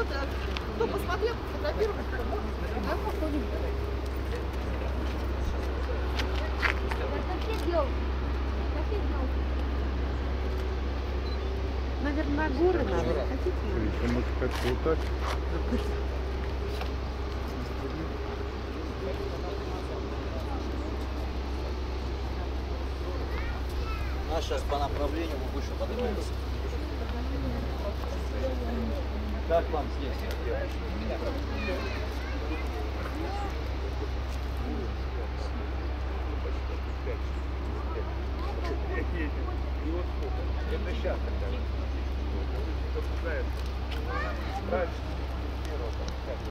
работы, ну, посмотрел, фотографировал, а походим. Наверное, на горы надо. Хотите? Еще, может, как-то вот так. А сейчас по направлению мы выше поднимаемся. Как вам здесь? Это сейчас тогда. Раньше